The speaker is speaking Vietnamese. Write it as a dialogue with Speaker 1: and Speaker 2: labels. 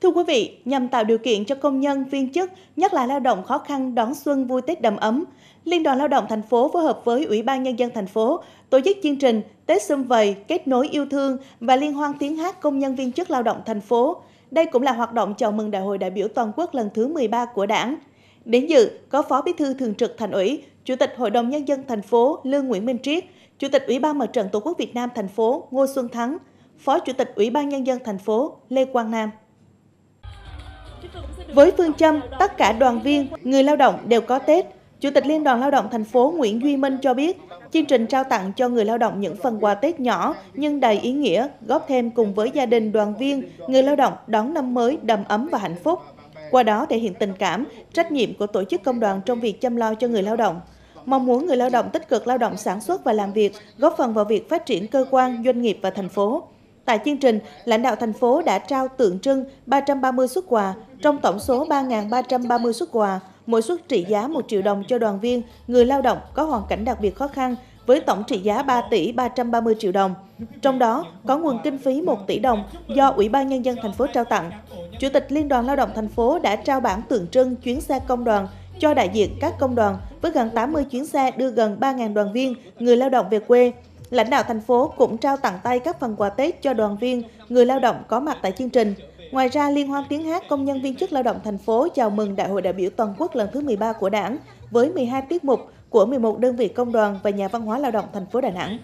Speaker 1: Thưa quý vị, nhằm tạo điều kiện cho công nhân, viên chức, nhất là lao động khó khăn đón xuân vui Tết đầm ấm, Liên đoàn Lao động thành phố phối hợp với Ủy ban Nhân dân thành phố tổ chức chương trình Tết Xuân Vầy kết nối yêu thương và liên hoan tiếng hát công nhân viên chức lao động thành phố. Đây cũng là hoạt động chào mừng Đại hội đại biểu toàn quốc lần thứ 13 của Đảng. Đến dự có Phó Bí thư Thường trực Thành ủy, Chủ tịch Hội đồng Nhân dân thành phố Lương Nguyễn Minh Triết, Chủ tịch Ủy ban Mặt trận Tổ quốc Việt Nam thành phố Ngô Xuân Thắng, Phó Chủ tịch Ủy ban Nhân dân thành phố Lê Quang Nam. Với phương châm tất cả đoàn viên, người lao động đều có Tết, Chủ tịch Liên đoàn Lao động thành phố Nguyễn Duy Minh cho biết, chương trình trao tặng cho người lao động những phần quà Tết nhỏ nhưng đầy ý nghĩa, góp thêm cùng với gia đình đoàn viên, người lao động đón năm mới đầm ấm và hạnh phúc. Qua đó thể hiện tình cảm, trách nhiệm của tổ chức công đoàn trong việc chăm lo cho người lao động. Mong muốn người lao động tích cực lao động sản xuất và làm việc, góp phần vào việc phát triển cơ quan, doanh nghiệp và thành phố. Tại chương trình, lãnh đạo thành phố đã trao tượng trưng 330 xuất quà, trong tổng số 3.330 xuất quà, mỗi suất trị giá 1 triệu đồng cho đoàn viên, người lao động có hoàn cảnh đặc biệt khó khăn với tổng trị giá 3 tỷ 330 triệu đồng. Trong đó có nguồn kinh phí 1 tỷ đồng do Ủy ban Nhân dân thành phố trao tặng. Chủ tịch Liên đoàn Lao động thành phố đã trao bản tượng trưng chuyến xe công đoàn cho đại diện các công đoàn với gần 80 chuyến xe đưa gần 3.000 đoàn viên, người lao động về quê. Lãnh đạo thành phố cũng trao tặng tay các phần quà Tết cho đoàn viên, người lao động có mặt tại chương trình. Ngoài ra, Liên hoan tiếng hát công nhân viên chức lao động thành phố chào mừng Đại hội đại biểu toàn quốc lần thứ 13 của Đảng với 12 tiết mục của 11 đơn vị công đoàn và nhà văn hóa lao động thành phố Đà Nẵng.